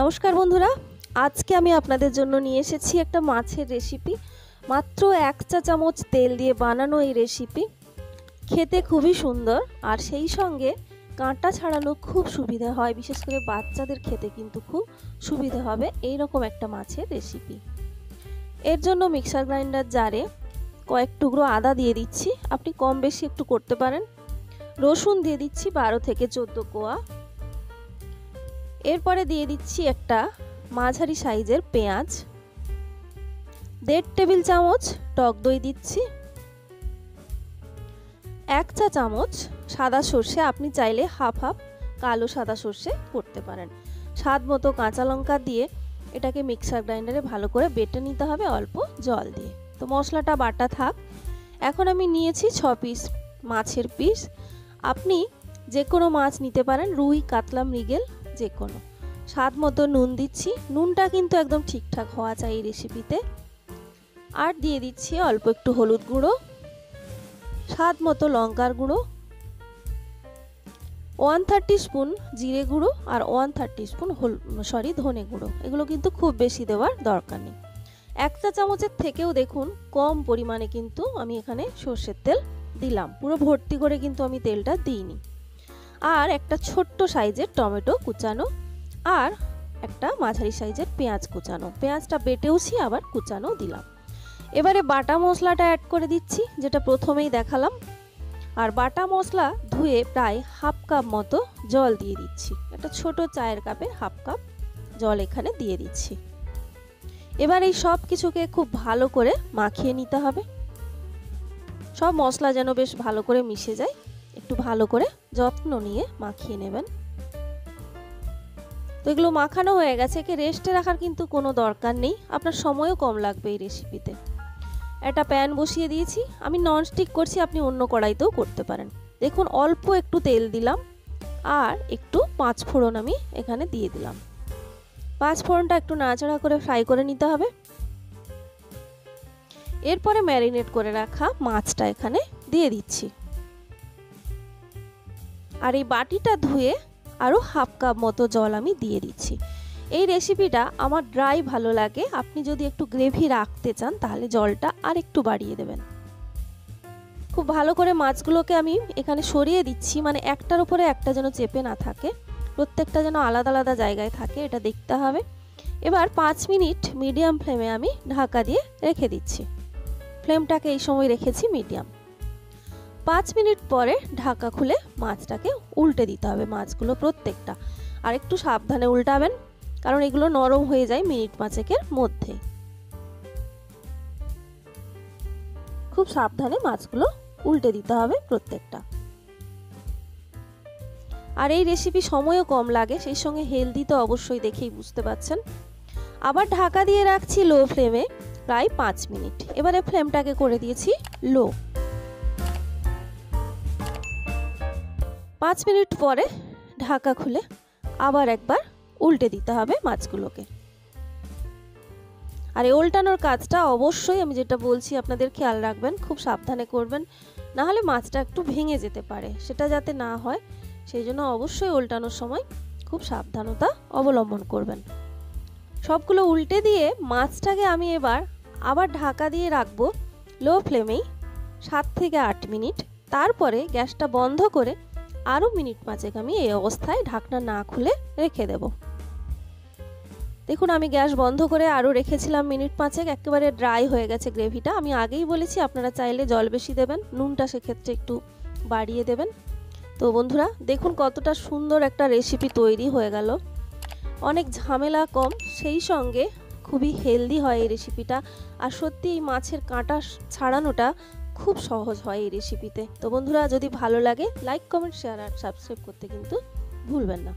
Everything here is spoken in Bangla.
নমস্কার বন্ধুরা, আজকে আমি আপনাদের জন্য নিয়ে এসেছি একটা মাছের রেসিপি মাত্র এক চা চামচ তেল দিয়ে বানানো এই রেসিপি খেতে খুবই সুন্দর, আর সেই সঙ্গে কাঁটা ছাড়ানো খুব সুবিধা হয়। বিশেষ করে বাচ্চাদের খেতে কিন্তু খুব সুবিধা হবে এই রকম একটা মাছের রেসিপি এর জন্য মিক্সার গ্রাইন্ডার জারে কয়েক টুকরো আদা দিয়ে দিচ্ছি। আপনি কম বেশি একটু করতে পারেন। রসুন দিয়ে দিচ্ছি বারো থেকে চোদ্দ কোয়া। এরপরে দিয়ে দিচ্ছি একটা মাঝারি সাইজের পেঁয়াজ। দেড় টেবিল চামচ টক দই দিচ্ছি। এক চা চামচ সাদা সর্ষে, আপনি চাইলে হাফ হাফ কালো সাদা সর্ষে করতে পারেন। স্বাদ মতো কাঁচা লঙ্কা দিয়ে এটাকে মিক্সার গ্রাইন্ডারে ভালো করে বেটে নিতে হবে অল্প জল দিয়ে। তো মশলাটা বাটা থাক। এখন আমি নিয়েছি ছ পিস মাছের পিস। আপনি যে কোনো মাছ নিতে পারেন, রুই, কাতলা, মৃগেল যে কোনো স্বাদ মতো নুন দিচ্ছি। নুনটা কিন্তু একদম ঠিকঠাক হওয়া চাই এই রেসিপিতে আর দিয়ে দিচ্ছি অল্প একটু হলুদ গুঁড়ো, স্বাদ মতো লঙ্কার গুঁড়ো ওয়ান থার্টি স্পুন জিরে গুঁড়ো আর ওয়ান থার্টি স্পুন হল সরি ধনে গুঁড়ো। এগুলো কিন্তু খুব বেশি দেওয়ার দরকার নেই। এক চা চামচের থেকেও দেখুন, কম পরিমাণে কিন্তু আমি এখানে সর্ষের তেল দিলাম। পুরো ভর্তি করে কিন্তু আমি তেলটা দিইনি। আর একটা ছোট্ট সাইজের টমেটো কুচানো আর একটা মাঝারি সাইজের পেঁয়াজ কুচানো। পেঁয়াজটা বেটেওছি, আবার কুচানো দিলাম। এবারে বাটা মশলাটা অ্যাড করে দিচ্ছি, যেটা প্রথমেই দেখালাম। আর বাটা মশলা ধুয়ে প্রায় হাফ কাপ মতো জল দিয়ে দিচ্ছি। একটা ছোট চায়ের কাপে হাফ কাপ জল এখানে দিয়ে দিচ্ছি। এবার এই সব কিছুকে খুব ভালো করে মাখিয়ে নিতে হবে। সব মশলা যেন বেশ ভালো করে মিশে যায়। একটু ভালো করে যত্ন নিয়ে মাখিয়ে নেবেন। তো এগুলো মাখানো হয়ে গেছে, একে রেস্টে রাখার কিন্তু কোনো দরকার নেই। আপনার সময়ও কম লাগবে এই রেসিপিতে একটা প্যান বসিয়ে দিয়েছি, আমি ননস্টিক করছি, আপনি অন্য কড়াইতেও করতে পারেন। দেখুন, অল্প একটু তেল দিলাম, আর একটু পাঁচ ফোড়ন আমি এখানে দিয়ে দিলাম। পাঁচ ফোড়নটা একটু নাড়াচাড়া করে ফ্রাই করে নিতে হবে। এরপরে ম্যারিনেট করে রাখা মাছটা এখানে দিয়ে দিচ্ছি। আর এই বাটিটা ধুয়ে আরও হাফ কাপ মতো জল আমি দিয়ে দিচ্ছি। এই রেসিপিটা আমার ড্রাই ভালো লাগে। আপনি যদি একটু গ্রেভি রাখতে চান, তাহলে জলটা আর একটু বাড়িয়ে দেবেন। খুব ভালো করে মাছগুলোকে আমি এখানে সরিয়ে দিচ্ছি। মানে একটার উপরে একটা যেন চেপে না থাকে। প্রত্যেকটা যেন আলাদা আলাদা জায়গায় থাকে, এটা দেখতে হবে। এবার পাঁচ মিনিট মিডিয়াম ফ্লেমে আমি ঢাকা দিয়ে রেখে দিচ্ছি। ফ্লেমটাকে এই সময় রেখেছি মিডিয়াম পাঁচ মিনিট পরে ঢাকা খুলে মাছটাকে উল্টে দিতে হবে, মাছগুলো প্রত্যেকটা। আর একটু সাবধানে উল্টাবেন, কারণ এগুলো নরম হয়ে যায় মিনিট পাঁচেকের মধ্যে। খুব সাবধানে মাছগুলো উল্টে দিতে হবে প্রত্যেকটা। আর এই রেসিপি সময়ও কম লাগে, সেই সঙ্গে হেলদি তো অবশ্যই দেখেই বুঝতে পাচ্ছেন আবার ঢাকা দিয়ে রাখছি লো ফ্লেমে প্রায় পাঁচ মিনিট। এবারে ফ্লেমটাকে করে দিয়েছি লো পাঁচ মিনিট পরে ঢাকা খুলে আবার একবার উল্টে দিতে হবে মাছগুলোকে। আর এই উল্টানোর কাজটা অবশ্যই আমি যেটা বলছি, আপনাদের খেয়াল রাখবেন, খুব সাবধানে করবেন। না হলে মাছটা একটু ভেঙে যেতে পারে, সেটা যাতে না হয়। সেই জন্য অবশ্যই উল্টানোর সময় খুব সাবধানতা অবলম্বন করবেন। সবগুলো উল্টে দিয়ে মাছটাকে আমি এবার আবার ঢাকা দিয়ে রাখব লো ফ্লেমেই সাত থেকে আট মিনিট। তারপরে গ্যাসটা বন্ধ করে আরও মিনিট পাঁচেক আমি এই অবস্থায় ঢাকনা না খুলে রেখে দেব। দেখুন, আমি গ্যাস বন্ধ করে আরও রেখেছিলাম মিনিট পাঁচেক, একেবারে ড্রাই হয়ে গেছে গ্রেভিটা। আমি আগেই বলেছি, আপনারা চাইলে জল বেশি দেবেন, নুনটা সেক্ষেত্রে একটু বাড়িয়ে দেবেন। তো বন্ধুরা, দেখুন কতটা সুন্দর একটা রেসিপি তৈরি হয়ে গেল। অনেক ঝামেলা কম, সেই সঙ্গে খুবই হেলদি হয় এই রেসিপিটা আর সত্যি এই মাছের কাঁটা ছাড়ানোটা খুব সহজ হয় এই রেসিপিতে তো। বন্ধুরা, যদি ভালো লাগে লাইক কমেন্ট শেয়ার আর সাবস্ক্রাইব করতে কিন্তু ভুলবেন না।